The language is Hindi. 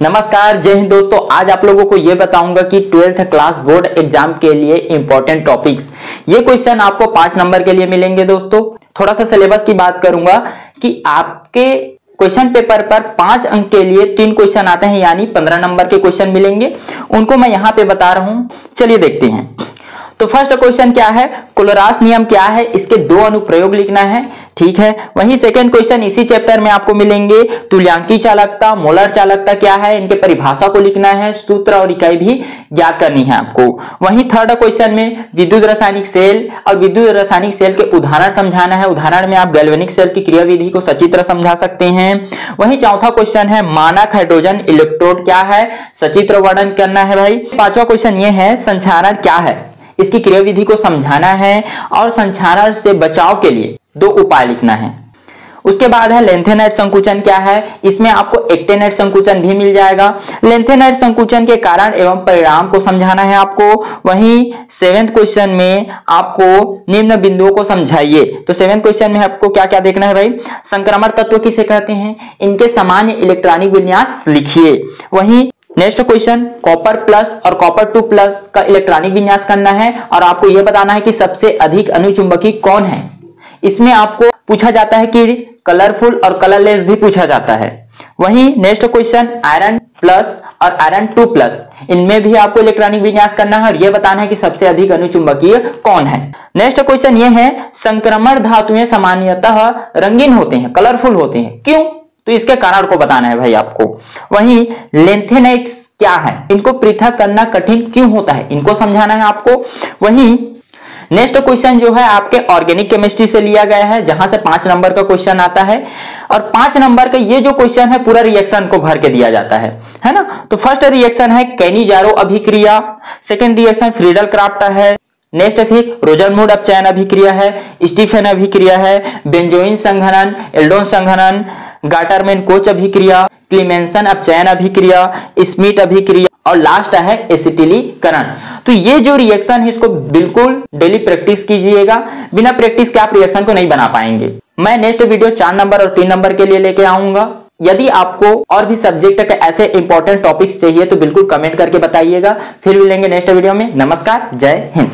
नमस्कार, जय हिंद दोस्तों। आज आप लोगों को ये बताऊँगा कि ट्वेल्थ क्लास बोर्ड एग्ज़ाम के लिए इंपॉर्टेंट टॉपिक्स ये क्वेश्चन आपको पाँच नंबर के लिए मिलेंगे दोस्तों। थोड़ा सा सिलेबस की बात करूँगा कि आपके क्वेश्चन पेपर पर पाँच अंक के लिए तीन क्वेश्चन आते हैं, यानी पंद्रह नंबर के क्वेश्चन मिलेंगे। उनको मैं यहाँ पे बता रहा हूँ। चलिए देखते हैं। तो फ़र्स्ट क्वेश्चन क्या है? क्लोरास नियम क्या है? इसके दो अनुप्रयोग लिखना है। ठीक है? वही सेकंड क्वेश्चन इसी चैप्टर में आपको मिलेंगे। तुल्यांकी चालकता, मोलर चालकता क्या है? इनके परिभाषा को लिखना है, सूत्र और इकाई भी ज्ञात करनी है आपको। वही थर्ड क्वेश्चन में विद्युत रासायनिक सेल और विद्युत रासायनिक सेल के उदाहरण समझाना है। उदाहरण में आप गैल्वेनिक सेल की क्रियाविधि को सचित्र समझा सकते हैं। वही चौथा क्वेश्चन है, मानक हाइड्रोजन इलेक्ट्रोड क्या है? सचित्र वर्णन करना है भाई। पांचवा क्वेश्चन ये है संचारण क्या है? इसकी क्रियाविधि को समझाना है और संचारण से बचाव के लिए। दो उपाय लिखना है। उसके बाद है लेंथेनाइट संकुचन क्या है? इसमें आपको एक्टेनाइट संकुचन भी मिल जाएगा। लेंथेनाइट संकुचन के कारण एवं परिणाम को समझाना है आपको। वहीं सेवेंथ क्वेश्चन में आपको निम्न बिंदुओं को समझाइए। तो सेवेंथ क्वेश्चन में आपको क्या क्या देखना है भाई? संक्रमण तत्व किसे कहते हैं? इनके सामान्य इलेक्ट्रॉनिक विन्यास लिखिए। वहीं नेक्स्ट क्वेश्चन कॉपर प्लस और कॉपर टू प्लस का इलेक्ट्रॉनिक विन्यास करना है। और आपको यह बताना है कि सबसे अधिक अनुचुंबकी कौन है? इसमें आपको पूछा जाता है कि कलरफुल और कलरलेस भी पूछा जाता है। वहीं नेक्स्ट क्वेश्चन आयरन प्लस और आयरन टू प्लस इनमें भी आपको इलेक्ट्रॉनिक विन्यास करना है और यह बताना है कि सबसे अधिक अनुचुंबकीय कौन है। नेक्स्ट क्वेश्चन ये है, संक्रमण धातुएँ सामान्यतः रंगीन होते हैं कलरफुल होते हैं। क्यों? तो इसके कारण को बताना है भाई आपको। वहीं लेंथेनाइट्स क्या है? इनको पृथक करना कठिन क्यों होता है? इनको समझाना है आपको। वहीं नेक्स्ट क्वेश्चन जो है आपके ऑर्गेनिक केमिस्ट्री से लिया गया है, जहाँ से पाँच नंबर का क्वेश्चन आता है। और पाँच नंबर का ये जो क्वेश्चन है, पूरा रिएक्शन को भर के दिया जाता है। है ना? तो फ़र्स्ट रिएक्शन है कैनीजारो अभिक्रिया सेकेंड रिएक्शन फ्रीडल क्राफ्ट है। नेक्स्ट फिर रोजर मूड अपचयन अभिक्रिया है स्टीफेन अभिक्रिया है बेंजोइन संघनन एल्डोन संघनन गाटरमेन कोच अभिक्रिया क्लीमेंसन अपचयन अभिक्रिया स्मिट अभिक्रिया और लास्ट है एसिटिलीकरण तो ये जो रिएक्शन है, इसको बिल्कुल डेली प्रैक्टिस कीजिएगा। बिना प्रैक्टिस के आप रिएक्शन को नहीं बना पाएँगे। मैं नेक्स्ट वीडियो चार नंबर और तीन नंबर के लिए लेके आऊँगा। यदि आपको और भी सब्जेक्ट के ऐसे इंपॉर्टेंट टॉपिक्स चाहिए तो बिल्कुल कमेंट करके बताइएगा। फिर मिलेंगे नेक्स्ट वीडियो में। नमस्कार, जय हिंद।